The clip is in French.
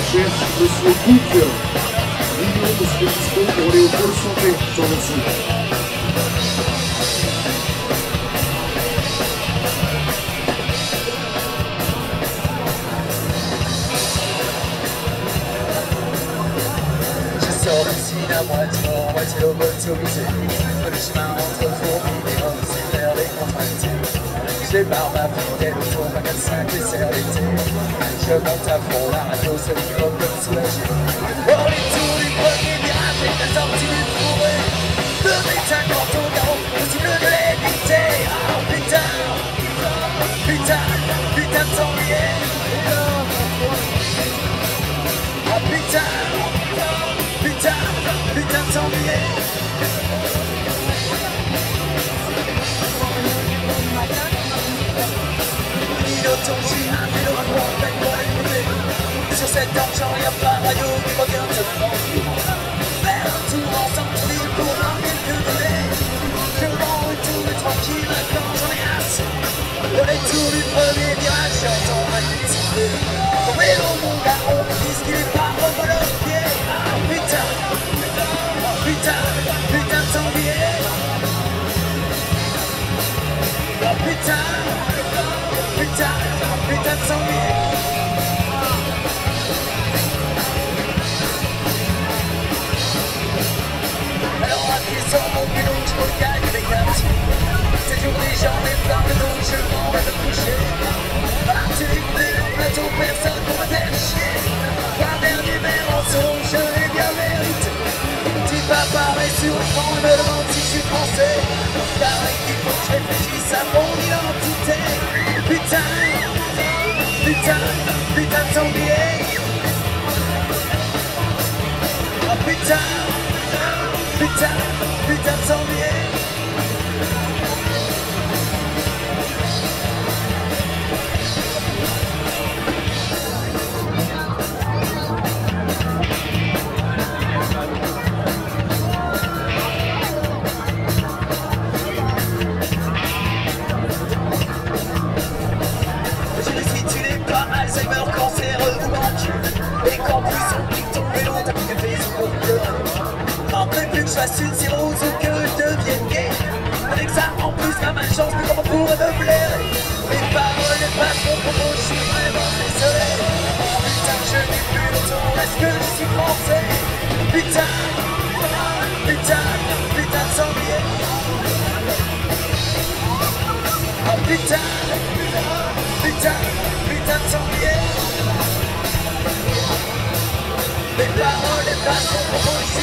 au de ce disco pour Léopold Santé. Je vous remercie. La moitié mort, moitié lobotomisé Le chemin entre fourmis et hommes, c'est vers les contractés Je débarre ma fidèle autour d'un 4-5 et serre l'été 刚才回来，又是几个粉丝来寻。我离主力很近，别安分的着急。Oh putain, putain, putain français Pareil faut que réfléchisse à mon identité Putain, putain, putain de Oh putain, putain, putain de Alzheimer, cancéreux ou banquier Et qu'en plus on ton vélo, que Après plus que je fasse une ou que je devienne gay. Avec ça en plus la malchance, mais comment pourrait me blairer Mes paroles ne passeront pour moi, je suis vraiment désolé. Putain je n'ai plus le temps, est-ce que je suis français? Putain, putain, putain de sanglier Oh putain, putain, putain de sanglier Mes paroles et passeront pour moi, je